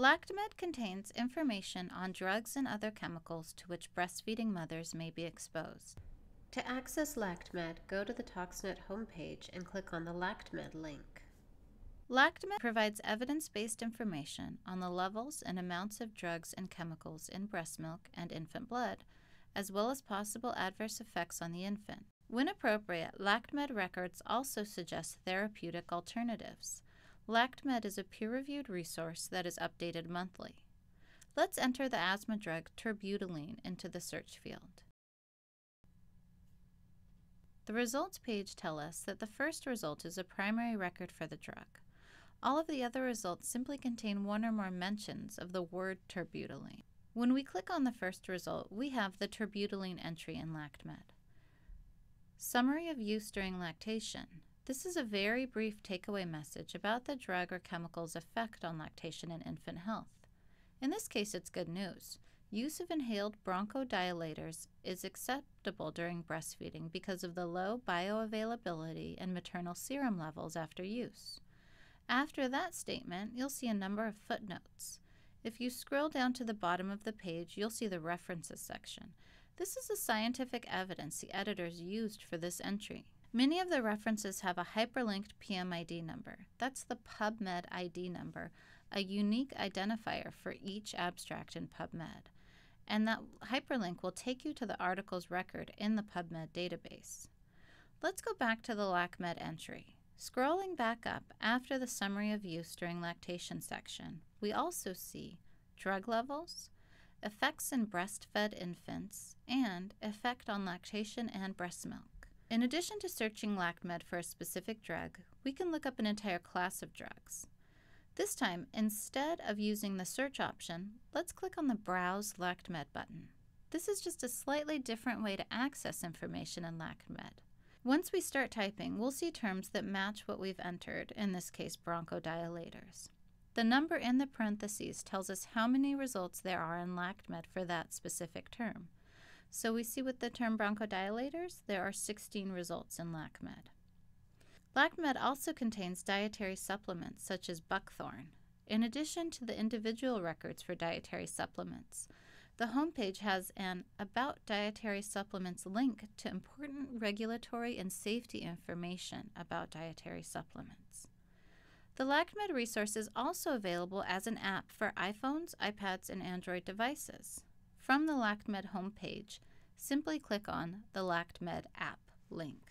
LactMed contains information on drugs and other chemicals to which breastfeeding mothers may be exposed. To access LactMed, go to the ToxNet homepage and click on the LactMed link. LactMed provides evidence based information on the levels and amounts of drugs and chemicals in breast milk and infant blood, as well as possible adverse effects on the infant. When appropriate, LactMed records also suggest therapeutic alternatives. LactMed is a peer reviewed resource that is updated monthly. Let's enter the asthma drug terbutaline into the search field. The results page tell us that the first result is a primary record for the drug. All of the other results simply contain one or more mentions of the word terbutaline. When we click on the first result, we have the terbutaline entry in LactMed. Summary of use during lactation. This is a very brief takeaway message about the drug or chemical's effect on lactation and infant health. In this case, it's good news. Use of inhaled bronchodilators is acceptable during breastfeeding because of the low bioavailability and maternal serum levels after use. After that statement, you'll see a number of footnotes. If you scroll down to the bottom of the page, you'll see the references section. This is the scientific evidence the editors used for this entry. Many of the references have a hyperlinked PMID number. That's the PubMed ID number, a unique identifier for each abstract in PubMed. And that hyperlink will take you to the article's record in the PubMed database. Let's go back to the LactMed entry. Scrolling back up after the summary of use during lactation section, we also see drug levels, effects in breastfed infants, and effect on lactation and breast milk. In addition to searching LactMed for a specific drug, we can look up an entire class of drugs. This time, instead of using the search option, let's click on the Browse LactMed button. This is just a slightly different way to access information in LactMed. Once we start typing, we'll see terms that match what we've entered, in this case bronchodilators. The number in the parentheses tells us how many results there are in LactMed for that specific term. So we see with the term bronchodilators, there are 16 results in LactMed. LactMed also contains dietary supplements such as buckthorn. In addition to the individual records for dietary supplements, the homepage has an About Dietary Supplements link to important regulatory and safety information about dietary supplements. The LactMed resource is also available as an app for iPhones, iPads, and Android devices. From the LactMed homepage, simply click on the LactMed app link.